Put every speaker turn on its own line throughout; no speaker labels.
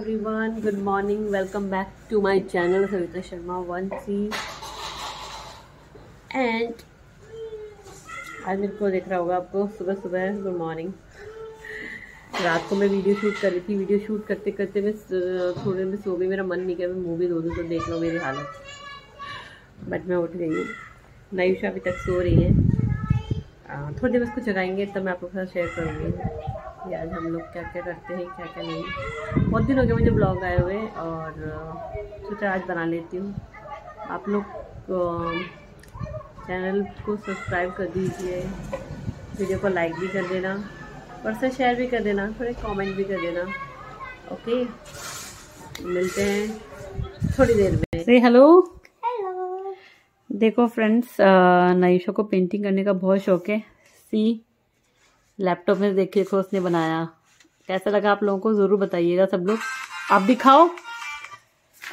Everyone good morning welcome back to my channel Savita Sharma one C and आज मेरे को देख रहा होगा आपको, सुबह सुबह गुड मॉर्निंग रात को मैं वीडियो शूट कर रही थी। वीडियो शूट करते करते मैं थोड़े में सो गई। मेरा मन नहीं किया मैं मूवी दो दूँ तो देख लो मेरी हालत। बट मैं उठ गई हूँ। नयुषा अभी तक सो रही है। थोड़ी देर उसको जगाएँगे, तब मैं आपके साथ शेयर करूँगी। कि आज हम लोग क्या क्या करते हैं क्या क्या नहीं। बहुत दिन हो गए मुझे ब्लॉग आए हुए और सोचा आज बना लेती हूँ। आप लोग चैनल को सब्सक्राइब कर दीजिए वीडियो को लाइक भी कर देना और से शेयर भी कर देना थोड़े कमेंट भी कर देना। ओके? मिलते हैं थोड़ी देर में। से हेलो देखो फ्रेंड्स नईशा को पेंटिंग करने का बहुत शौक है। सी लैपटॉप में देख देखो उसने बनाया। कैसा लगा आप लोगों को? ज़रूर बताइएगा सब लोग। आप दिखाओ।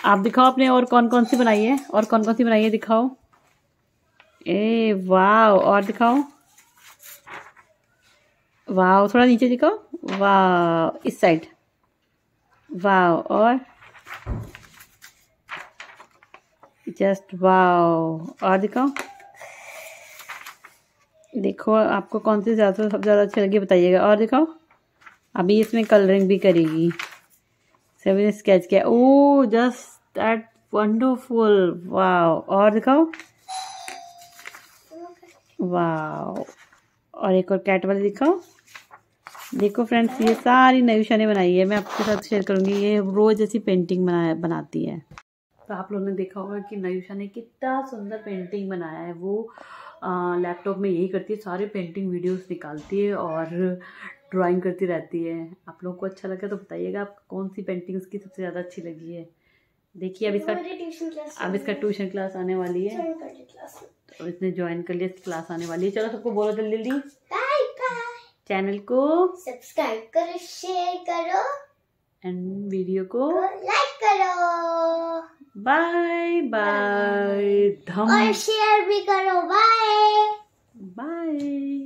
आप दिखाओ आपने और कौन कौन सी बनाई है और कौन कौन सी बनाई है दिखाओ। ए वाह और दिखाओ। वाह थोड़ा नीचे दिखाओ। वाह इस साइड। वाह और? जस्ट वाह और दिखाओ। देखो, आपको कौन सी ज़्यादा सबसे ज़्यादा अच्छी लगी बताइएगा। और दिखाओ। अभी इसमें कलरिंग भी करेगी। सभी स्केच किया। Oh just that wonderful wow और दिखाओ। वाओ और एक और कैट वाली दिखाओ। देखो फ्रेंड्स ये सारी नयुषा ने बनाई है। मैं आपके साथ शेयर करूँगी। ये रोज़ ऐसी पेंटिंग बना, बनाती है। तो आप लोगों ने देखा होगा कि नयुषा ने कितना सुंदर पेंटिंग बनाया है। वो लैपटॉप में यही करती है सारे पेंटिंग वीडियोस निकालती है और ड्राइंग करती रहती है। आप लोगों को अच्छा लगा तो बताइएगा आप कौन सी पेंटिंग उसकी सबसे ज़्यादा अच्छी लगी है? देखिए अब इसका अब इसका ट्यूशन क्लास आने वाली है। तो इसने ज्वाइन कर लिया क्लास आने वाली है। चलो सबको बोलो जल्दी जल्दी। चैनल को
सब्सक्राइब करो शेयर करो।
एंड वीडियो को
लाइक करो।
बाय बाय
और शेयर भी करो बाय
बाय